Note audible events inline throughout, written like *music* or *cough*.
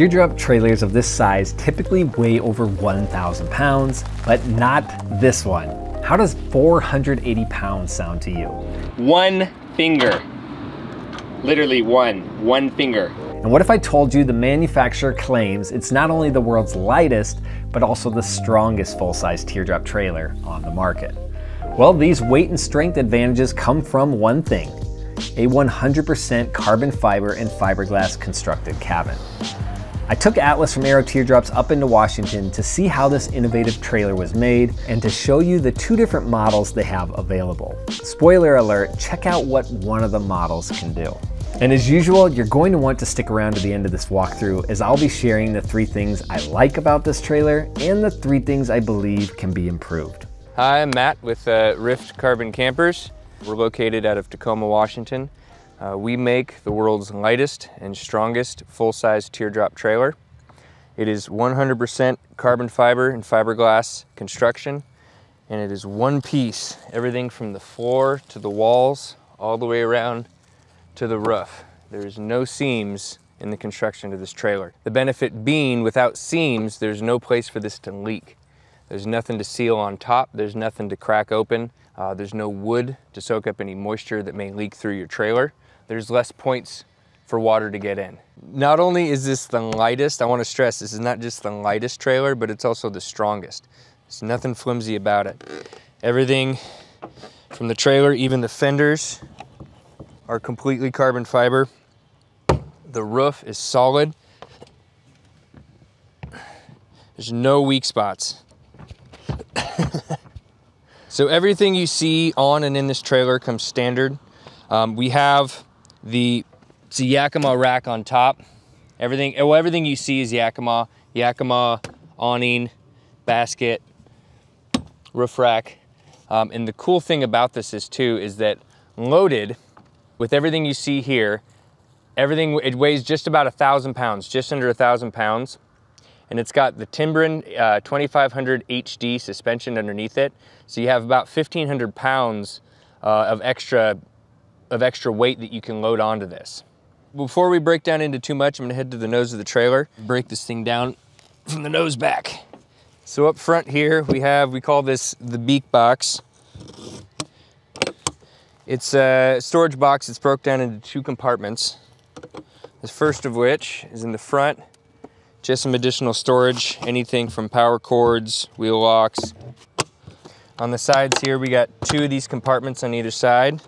Teardrop trailers of this size typically weigh over 1,000 pounds, but not this one. How does 480 pounds sound to you? One finger. Literally one, one finger. And what if I told you the manufacturer claims it's not only the world's lightest, but also the strongest full-size teardrop trailer on the market? Well, these weight and strength advantages come from one thing, a 100% carbon fiber and fiberglass constructed cabin. I took Atlas from Aero Teardrops up into Washington to see how this innovative trailer was made and to show you the two different models they have available. Spoiler alert, check out what one of the models can do. And as usual, you're going to want to stick around to the end of this walkthrough as I'll be sharing the three things I like about this trailer and the three things I believe can be improved. Hi, I'm Matt with uh, Rift Carbon Campers. We're located out of Tacoma, Washington. Uh, we make the world's lightest and strongest full-size teardrop trailer. It is 100% carbon fiber and fiberglass construction, and it is one piece, everything from the floor to the walls, all the way around to the roof. There's no seams in the construction of this trailer. The benefit being, without seams, there's no place for this to leak. There's nothing to seal on top, there's nothing to crack open, uh, there's no wood to soak up any moisture that may leak through your trailer there's less points for water to get in. Not only is this the lightest, I wanna stress, this is not just the lightest trailer, but it's also the strongest. There's nothing flimsy about it. Everything from the trailer, even the fenders, are completely carbon fiber. The roof is solid. There's no weak spots. *laughs* so everything you see on and in this trailer comes standard. Um, we have the it's a Yakima rack on top. Everything, well, everything you see is Yakima. Yakima awning, basket, roof rack. Um, and the cool thing about this is too, is that loaded with everything you see here, everything, it weighs just about a thousand pounds, just under a thousand pounds. And it's got the Timbren uh, 2500 HD suspension underneath it. So you have about 1500 pounds uh, of extra of extra weight that you can load onto this. Before we break down into too much, I'm gonna head to the nose of the trailer, break this thing down from the nose back. So up front here, we have, we call this the beak box. It's a storage box that's broke down into two compartments. The first of which is in the front, just some additional storage, anything from power cords, wheel locks. On the sides here, we got two of these compartments on either side.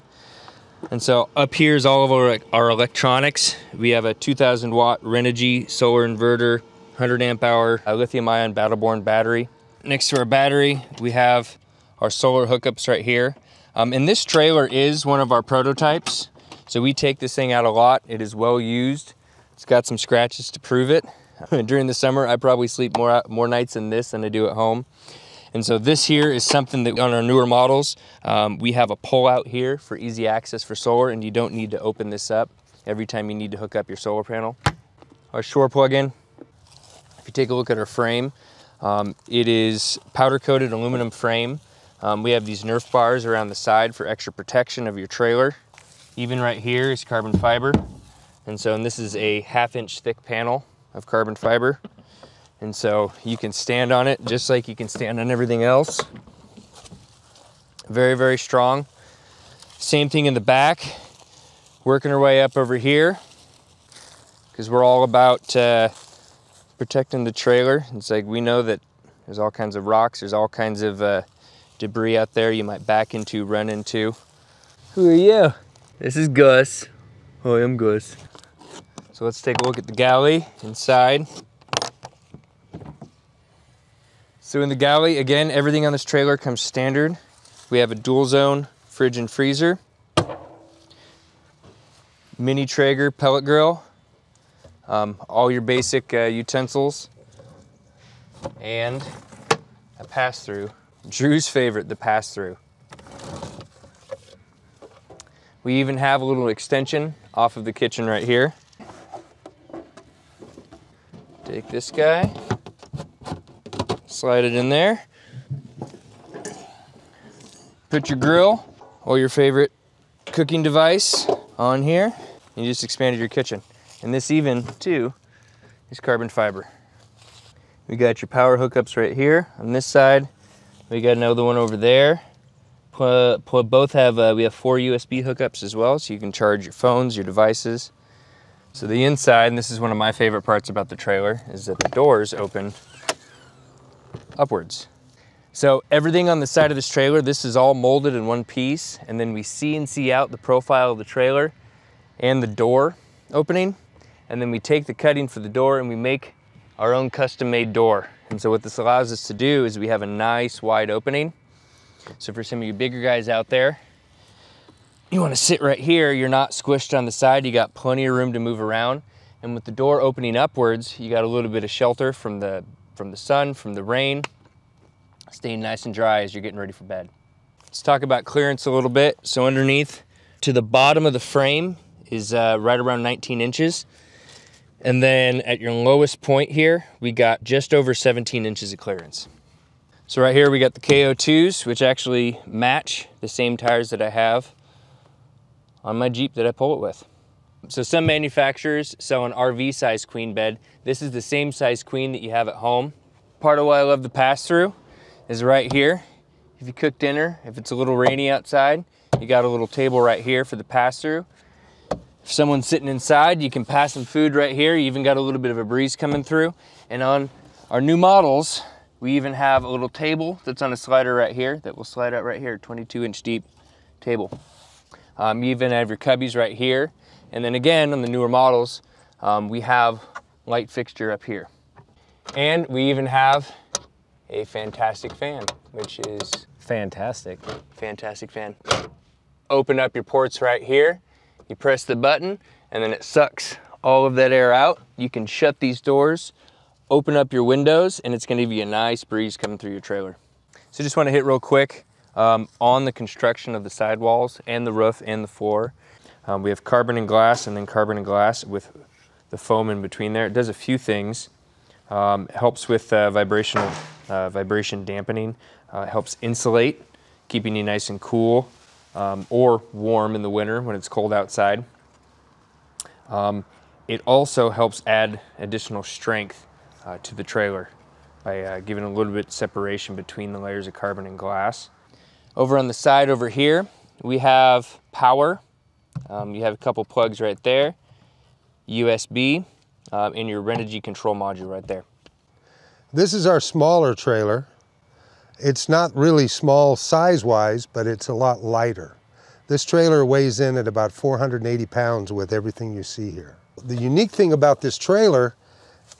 And so up here is all of our, our electronics. We have a 2000 watt Renogy solar inverter, 100 amp hour lithium ion Battle battery. Next to our battery, we have our solar hookups right here. Um, and this trailer is one of our prototypes. So we take this thing out a lot. It is well used. It's got some scratches to prove it. *laughs* During the summer, I probably sleep more, more nights in this than I do at home. And so this here is something that on our newer models, um, we have a pull out here for easy access for solar and you don't need to open this up every time you need to hook up your solar panel. Our shore plug-in, if you take a look at our frame, um, it is powder coated aluminum frame. Um, we have these Nerf bars around the side for extra protection of your trailer. Even right here is carbon fiber. And so and this is a half inch thick panel of carbon fiber. And so you can stand on it just like you can stand on everything else. Very, very strong. Same thing in the back. Working our way up over here because we're all about uh, protecting the trailer. It's like we know that there's all kinds of rocks, there's all kinds of uh, debris out there you might back into, run into. Who are you? This is Gus. Hi, I'm Gus. So let's take a look at the galley inside. So in the galley, again, everything on this trailer comes standard. We have a dual zone fridge and freezer, mini Traeger pellet grill, um, all your basic uh, utensils, and a pass-through. Drew's favorite, the pass-through. We even have a little extension off of the kitchen right here. Take this guy, Slide it in there. Put your grill or your favorite cooking device on here. You just expanded your kitchen. And this even, too, is carbon fiber. We got your power hookups right here. On this side, we got another one over there. both have, uh, we have four USB hookups as well, so you can charge your phones, your devices. So the inside, and this is one of my favorite parts about the trailer, is that the doors open upwards. So everything on the side of this trailer, this is all molded in one piece, and then we CNC out the profile of the trailer and the door opening, and then we take the cutting for the door and we make our own custom made door. And so what this allows us to do is we have a nice wide opening. So for some of you bigger guys out there, you wanna sit right here, you're not squished on the side, you got plenty of room to move around. And with the door opening upwards, you got a little bit of shelter from the, from the sun, from the rain, staying nice and dry as you're getting ready for bed. Let's talk about clearance a little bit. So underneath to the bottom of the frame is uh, right around 19 inches. And then at your lowest point here, we got just over 17 inches of clearance. So right here we got the KO2s, which actually match the same tires that I have on my Jeep that I pull it with. So some manufacturers sell an RV size queen bed. This is the same size queen that you have at home. Part of why I love the pass-through is right here. If you cook dinner, if it's a little rainy outside, you got a little table right here for the pass-through. If someone's sitting inside, you can pass some food right here. You even got a little bit of a breeze coming through. And on our new models, we even have a little table that's on a slider right here that will slide out right here, 22 inch deep table. Um, you even have your cubbies right here. And then again, on the newer models, um, we have light fixture up here. And we even have a fantastic fan, which is fantastic. Fantastic fan. Open up your ports right here you press the button and then it sucks all of that air out. You can shut these doors, open up your windows, and it's gonna give you a nice breeze coming through your trailer. So just wanna hit real quick um, on the construction of the sidewalls and the roof and the floor. Um, we have carbon and glass and then carbon and glass with the foam in between there. It does a few things. Um, helps with uh, vibrational, uh, vibration dampening, uh, helps insulate, keeping you nice and cool um, or warm in the winter when it's cold outside. Um, it also helps add additional strength uh, to the trailer by uh, giving a little bit separation between the layers of carbon and glass. Over on the side over here, we have power. Um, you have a couple plugs right there, USB, um, and your Renogy control module right there. This is our smaller trailer. It's not really small size-wise, but it's a lot lighter. This trailer weighs in at about 480 pounds with everything you see here. The unique thing about this trailer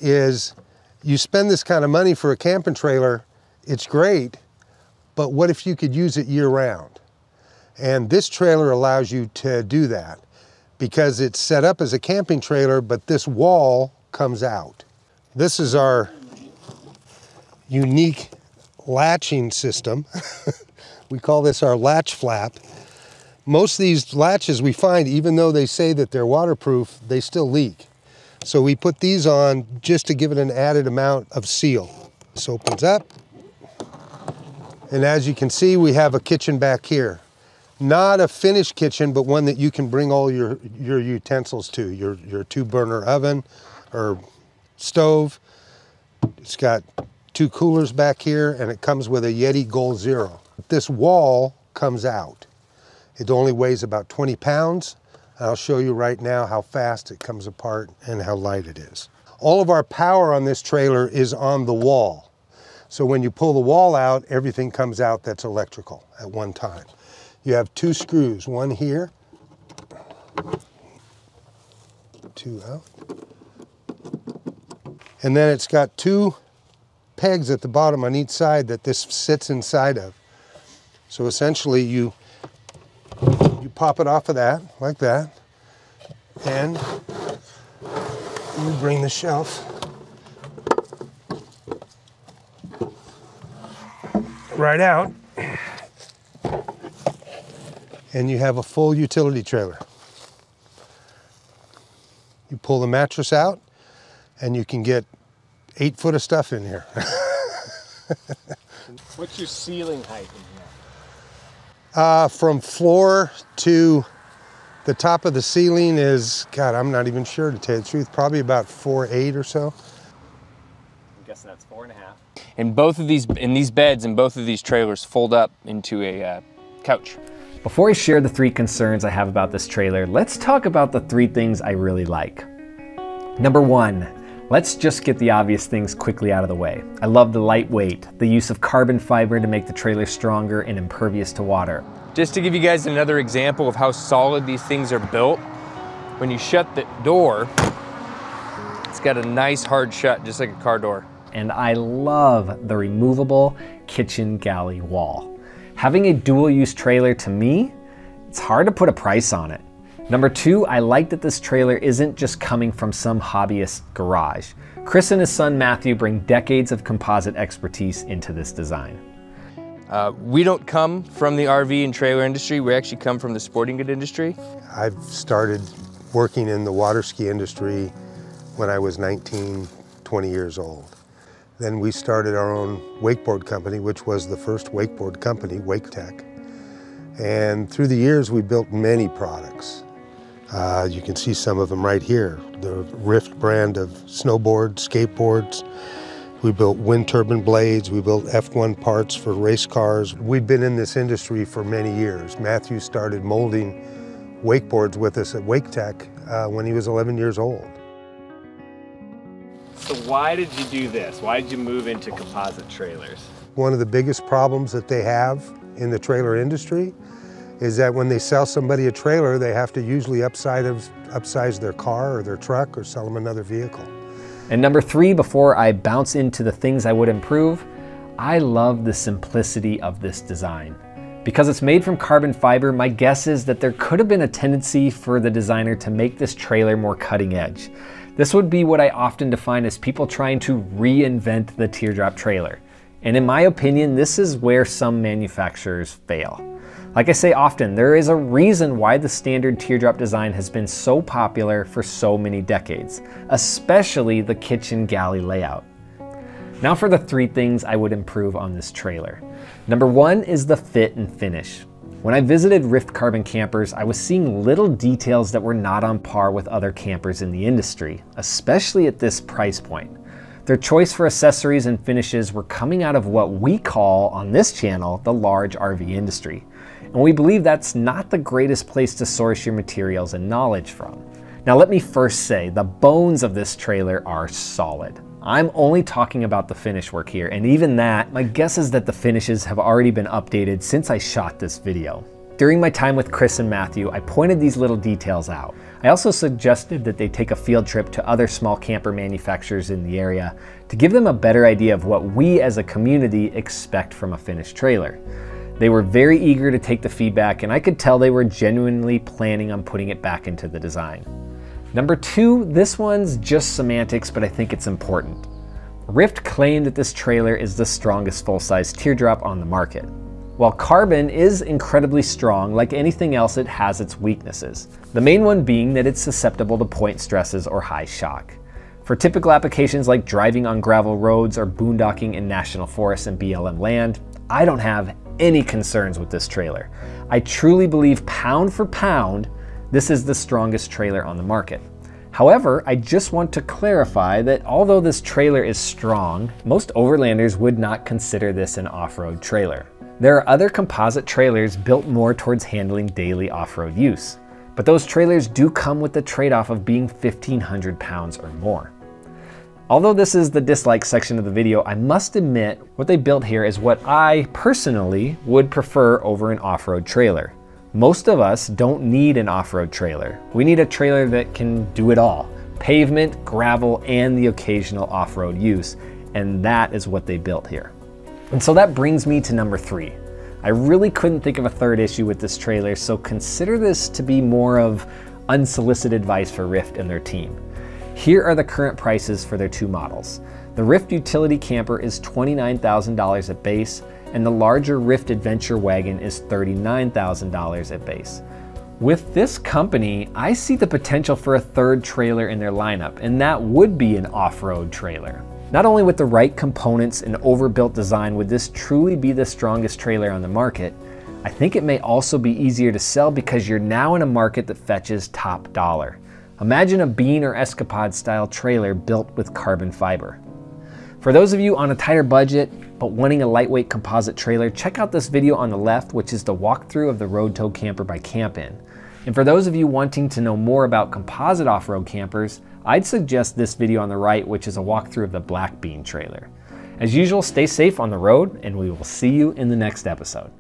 is you spend this kind of money for a camping trailer, it's great, but what if you could use it year round? And this trailer allows you to do that because it's set up as a camping trailer, but this wall comes out. This is our unique latching system. *laughs* we call this our latch flap. Most of these latches we find, even though they say that they're waterproof, they still leak. So we put these on just to give it an added amount of seal. This opens up. And as you can see, we have a kitchen back here. Not a finished kitchen, but one that you can bring all your, your utensils to, your, your two burner oven or stove. It's got two coolers back here, and it comes with a Yeti Goal Zero. This wall comes out. It only weighs about 20 pounds. I'll show you right now how fast it comes apart and how light it is. All of our power on this trailer is on the wall. So when you pull the wall out, everything comes out that's electrical at one time. You have two screws, one here, two out. And then it's got two pegs at the bottom on each side that this sits inside of. So essentially you, you pop it off of that, like that, and you bring the shelf right out, and you have a full utility trailer. You pull the mattress out, and you can get eight foot of stuff in here. *laughs* What's your ceiling height in here? Uh, from floor to the top of the ceiling is, God, I'm not even sure to tell you the truth, probably about four eight or so. I'm guessing that's four and a half. And both of these, in these beds and both of these trailers fold up into a uh, couch. Before I share the three concerns I have about this trailer, let's talk about the three things I really like. Number one, let's just get the obvious things quickly out of the way. I love the lightweight, the use of carbon fiber to make the trailer stronger and impervious to water. Just to give you guys another example of how solid these things are built, when you shut the door, it's got a nice hard shut, just like a car door. And I love the removable kitchen galley wall. Having a dual use trailer to me, it's hard to put a price on it. Number two, I like that this trailer isn't just coming from some hobbyist garage. Chris and his son Matthew bring decades of composite expertise into this design. Uh, we don't come from the RV and trailer industry, we actually come from the sporting good industry. I've started working in the water ski industry when I was 19, 20 years old. Then we started our own wakeboard company, which was the first wakeboard company, WakeTech. And through the years, we built many products. Uh, you can see some of them right here. The Rift brand of snowboards, skateboards. We built wind turbine blades. We built F1 parts for race cars. We've been in this industry for many years. Matthew started molding wakeboards with us at WakeTech uh, when he was 11 years old. So why did you do this? Why did you move into composite trailers? One of the biggest problems that they have in the trailer industry is that when they sell somebody a trailer, they have to usually upsize, upsize their car or their truck or sell them another vehicle. And number three, before I bounce into the things I would improve, I love the simplicity of this design. Because it's made from carbon fiber, my guess is that there could have been a tendency for the designer to make this trailer more cutting edge. This would be what I often define as people trying to reinvent the teardrop trailer. And in my opinion, this is where some manufacturers fail. Like I say often, there is a reason why the standard teardrop design has been so popular for so many decades, especially the kitchen galley layout. Now for the three things I would improve on this trailer. Number one is the fit and finish. When I visited Rift Carbon campers, I was seeing little details that were not on par with other campers in the industry, especially at this price point. Their choice for accessories and finishes were coming out of what we call on this channel the large RV industry. And we believe that's not the greatest place to source your materials and knowledge from. Now let me first say, the bones of this trailer are solid. I'm only talking about the finish work here, and even that, my guess is that the finishes have already been updated since I shot this video. During my time with Chris and Matthew, I pointed these little details out. I also suggested that they take a field trip to other small camper manufacturers in the area to give them a better idea of what we as a community expect from a finished trailer. They were very eager to take the feedback, and I could tell they were genuinely planning on putting it back into the design. Number two, this one's just semantics, but I think it's important. Rift claimed that this trailer is the strongest full-size teardrop on the market. While carbon is incredibly strong, like anything else it has its weaknesses. The main one being that it's susceptible to point stresses or high shock. For typical applications like driving on gravel roads or boondocking in national forests and BLM land, I don't have any concerns with this trailer. I truly believe pound for pound, this is the strongest trailer on the market. However, I just want to clarify that although this trailer is strong, most overlanders would not consider this an off-road trailer. There are other composite trailers built more towards handling daily off-road use, but those trailers do come with the trade-off of being 1500 pounds or more. Although this is the dislike section of the video, I must admit what they built here is what I personally would prefer over an off-road trailer. Most of us don't need an off-road trailer. We need a trailer that can do it all. Pavement, gravel, and the occasional off-road use. And that is what they built here. And so that brings me to number three. I really couldn't think of a third issue with this trailer, so consider this to be more of unsolicited advice for Rift and their team. Here are the current prices for their two models. The Rift Utility Camper is $29,000 at base, and the larger Rift Adventure Wagon is $39,000 at base. With this company, I see the potential for a third trailer in their lineup, and that would be an off-road trailer. Not only with the right components and overbuilt design would this truly be the strongest trailer on the market, I think it may also be easier to sell because you're now in a market that fetches top dollar. Imagine a Bean or Escapod style trailer built with carbon fiber. For those of you on a tighter budget but wanting a lightweight composite trailer, check out this video on the left, which is the walkthrough of the Road Tow Camper by Campin. And for those of you wanting to know more about composite off-road campers, I'd suggest this video on the right, which is a walkthrough of the Black Bean trailer. As usual, stay safe on the road, and we will see you in the next episode.